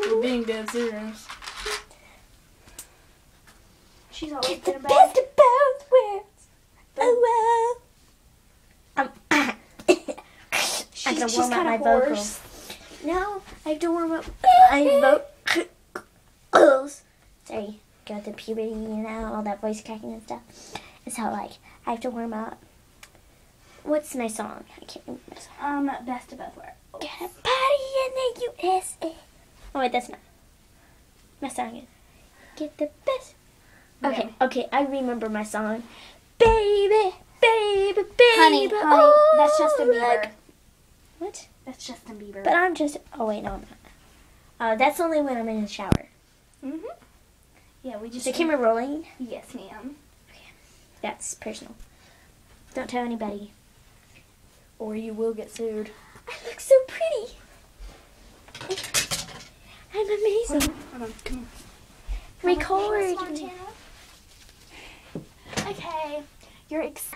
You're being dead serious. She's always Get the been a best of both worlds. Oh well. Um, I She's have to just warm up kinda my hoarse. vocals. No, I have to warm up my vocals. Sorry, got the puberty, you know, all that voice cracking and stuff. And so, like, I have to warm up. What's my song? I can't remember my song. Um, best of both worlds. Get a party in the USA. Oh wait, that's not. My song is Get the best. Okay, okay, I remember my song. Baby, baby, baby. Honey, honey, oh, that's Justin Bieber. like- What? That's Justin Bieber. But I'm just. Oh wait, no, I'm not. Uh, that's only when I'm in the shower. hmm Yeah, we just. the camera rolling? Yes, ma'am. Okay, That's personal. Don't tell anybody. Or you will get sued. I look so pretty. Amazing. Hold on, come on. Record. Okay, you're ex-